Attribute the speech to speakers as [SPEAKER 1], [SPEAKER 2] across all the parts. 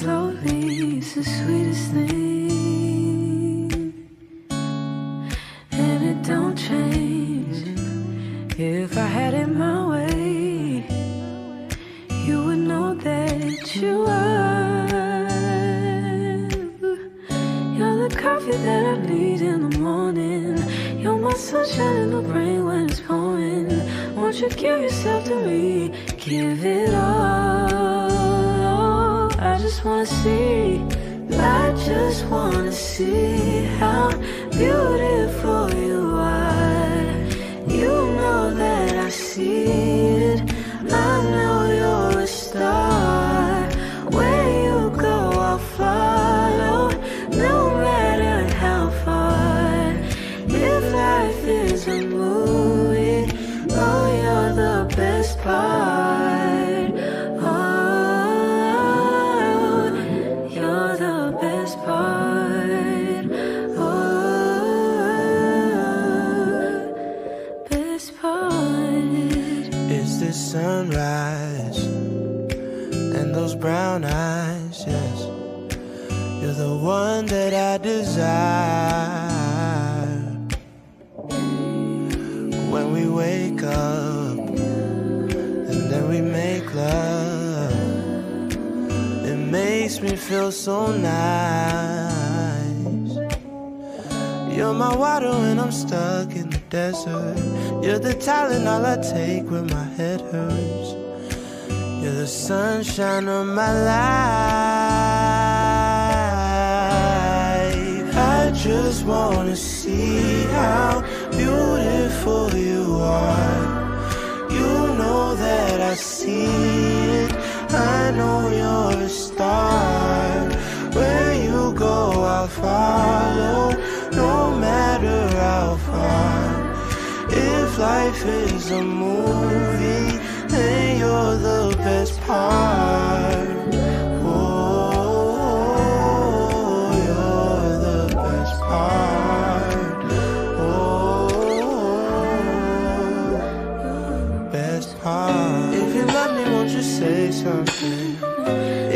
[SPEAKER 1] slowly, it's the sweetest thing, and it don't change. If I had it my way, you would know that you are. You're the coffee that I need in the morning. You're my sunshine in the rain when it's pouring. Won't you give yourself to me? Give it all. I just wanna see. I just wanna see how beautiful
[SPEAKER 2] sunrise and those brown eyes? Yes, you're the one that I desire. When we wake up and then we make love, it makes me feel so nice. You're my water when I'm stuck in the desert. You're the Tylenol I take when my head hurts. You're the sunshine of my life. I just wanna see how beautiful you are. You know that I see it. I know you're a star. Where you go, I'll follow, is a movie, then you're the best part. Oh, you're the best part. Oh, best part. If you love me, won't you say something?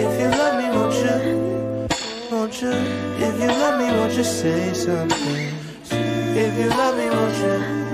[SPEAKER 2] If you love me, won't you? Won't you? If you love me, won't you say something? If you love me, won't you?